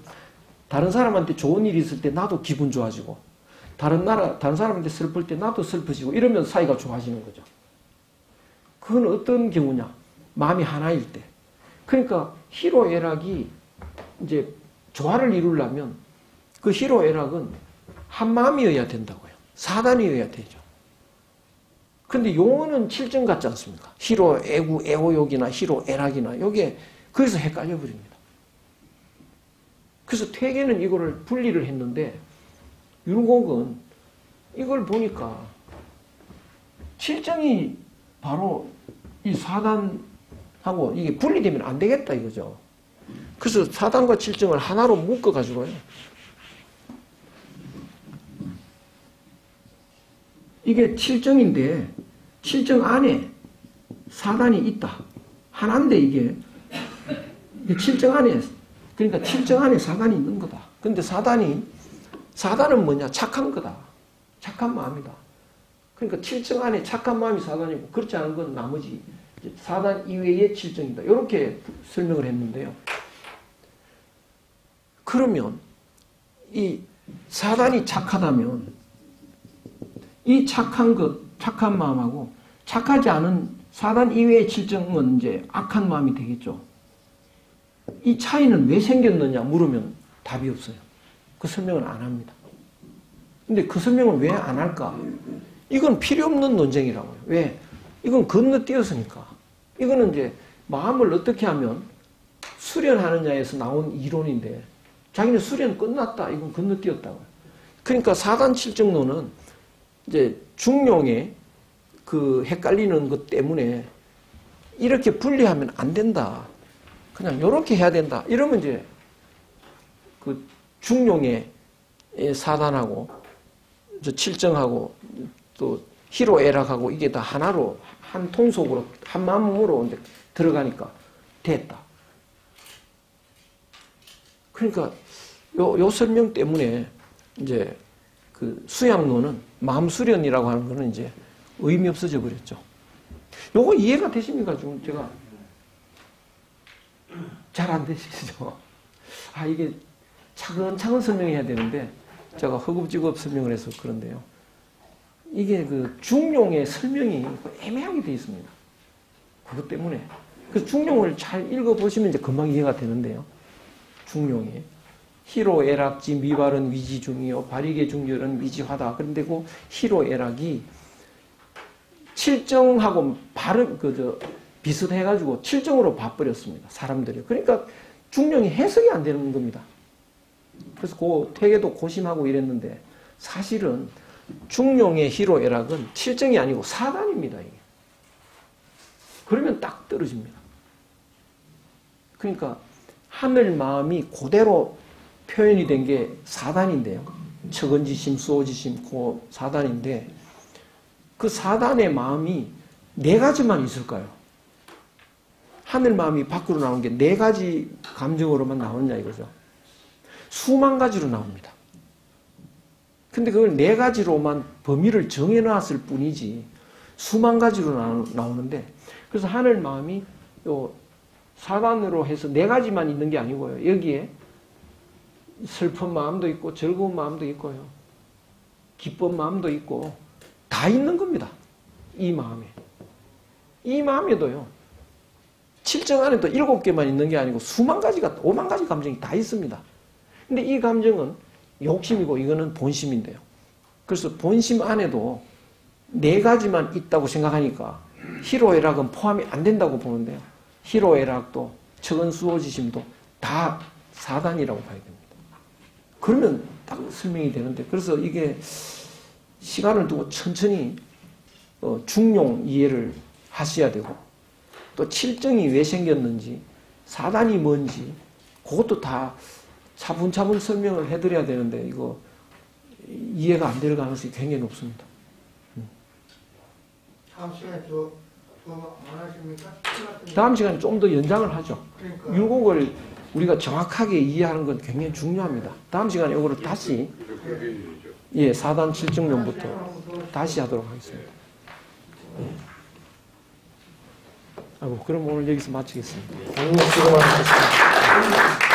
다른 사람한테 좋은 일이 있을 때 나도 기분 좋아지고 다른 나라 다른 사람한테 슬플 때 나도 슬퍼지고 이러면 사이가 좋아지는 거죠. 그건 어떤 경우냐? 마음이 하나일 때. 그러니까 희로애락이 이제 조화를 이루려면 그 희로애락은 한 마음이어야 된다고요. 사단이어야 되죠. 근데 용어는 칠정 같지 않습니까? 희로, 애구, 애호욕이나 희로, 애락이나 요게 그래서 헷갈려 버립니다. 그래서 퇴계는 이거를 분리를 했는데 율곡은 이걸 보니까 칠정이 바로 이 사단하고 이게 분리되면 안 되겠다 이거죠. 그래서 사단과 칠정을 하나로 묶어가지고요. 이게 칠정인데 칠정 안에 사단이 있다. 하나인데 이게 칠정 안에 그러니까 칠정 안에 사단이 있는 거다. 근데 사단이 사단은 뭐냐? 착한 거다. 착한 마음이다. 그러니까 칠정 안에 착한 마음이 사단이고 그렇지 않은 건 나머지 사단 이외의 칠정이다. 이렇게 설명을 했는데요. 그러면 이 사단이 착하다면 이 착한 것, 착한 마음하고 착하지 않은 사단 이외의 칠정은 이제 악한 마음이 되겠죠. 이 차이는 왜 생겼느냐 물으면 답이 없어요. 그 설명을 안 합니다. 근데 그 설명을 왜 안 할까? 이건 필요 없는 논쟁이라고요. 왜? 이건 건너뛰었으니까. 이거는 이제 마음을 어떻게 하면 수련하느냐에서 나온 이론인데 자기는 수련 끝났다. 이건 건너뛰었다고요. 그러니까 사단 칠정론은 이제 중용의 그 헷갈리는 것 때문에 이렇게 분리하면 안 된다. 그냥 이렇게 해야 된다. 이러면 이제 그 중용의 사단하고 저 칠정하고 또 희로애락하고 이게 다 하나로 한 통속으로 한 마음으로 들어가니까 됐다. 그러니까 요, 요 설명 때문에 이제 그 수양론은 마음 수련이라고 하는 거는 이제 의미 없어져 버렸죠. 요거 이해가 되십니까? 지금 제가 잘 안 되시죠? 아 이게 차근차근 설명해야 되는데 제가 허겁지겁 설명을 해서 그런데요. 이게 그 중용의 설명이 애매하게 되어 있습니다. 그것 때문에. 그래서 중용을 잘 읽어보시면 이제 금방 이해가 되는데요. 중용이. 희로 애락지 미발은 위지 중이요 발익의 중절은 위지화다. 그런데 그 희로 애락이 칠정하고 발음 그 저 비슷해가지고 칠정으로 봐버렸습니다. 사람들이. 그러니까 중용이 해석이 안 되는 겁니다. 그래서 그 되게도 고심하고 이랬는데 사실은 중용의 희로애락은 칠정이 아니고 사단입니다. 이게. 그러면 딱 떨어집니다. 그러니까 하늘 마음이 그대로 표현이 된 게 사단인데요. 척은지심, 수호지심, 그 사단인데 그 사단의 마음이 네 가지만 있을까요? 하늘 마음이 밖으로 나온 게 네 가지 감정으로만 나오느냐 이거죠. 수만 가지로 나옵니다. 근데 그걸 네 가지로만 범위를 정해놨을 뿐이지 수만 가지로 나오는데 그래서 하늘 마음이 요 사단으로 해서 네 가지만 있는 게 아니고요. 여기에 슬픈 마음도 있고 즐거운 마음도 있고요. 기쁜 마음도 있고 다 있는 겁니다. 이 마음에. 이 마음에도요. 칠정 안에도 일곱 개만 있는 게 아니고 수만 가지가 오만 가지 감정이 다 있습니다. 근데 이 감정은 욕심이고 이거는 본심인데요. 그래서 본심 안에도 네 가지만 있다고 생각하니까 희로애락은 포함이 안 된다고 보는데요. 희로애락도 척은수호지심도 다 사단이라고 봐야 됩니다. 그러면 딱 설명이 되는데 그래서 이게 시간을 두고 천천히 어, 중용 이해를 하셔야 되고 또 칠정이 왜 생겼는지 사단이 뭔지 그것도 다 차분차분 설명을 해드려야 되는데 이거 이해가 안 될 가능성이 굉장히 높습니다. 다음 시간에 하십니까? 다음 시간에 좀 더 연장을 하죠. 그러니까. 율곡을 우리가 정확하게 이해하는 건 굉장히 중요합니다. 다음 시간에 이거를 다시 예, 4단 7정론부터 다시 하도록 하겠습니다. 예. 아이고, 그럼 오늘 여기서 마치겠습니다. 수고 많으셨습니다.